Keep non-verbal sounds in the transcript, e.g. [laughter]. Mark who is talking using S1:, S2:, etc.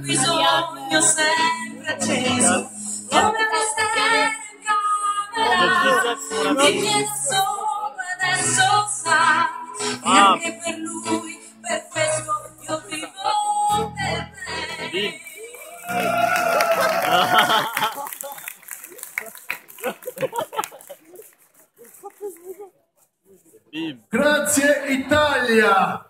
S1: bisogno sempre acceso, come una stella in camera, mi chiede solo adesso sa, e anche per lui, per questo io vivo per te. [laughs]
S2: Grazie Italia!